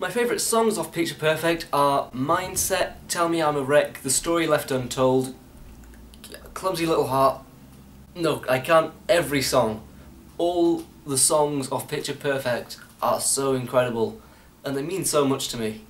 My favourite songs off Picture Perfect are Mindset, Tell Me I'm a Wreck, The Story Left Untold, Clumsy Little Heart. No, I can't. Every song. All the songs off Picture Perfect are so incredible and they mean so much to me.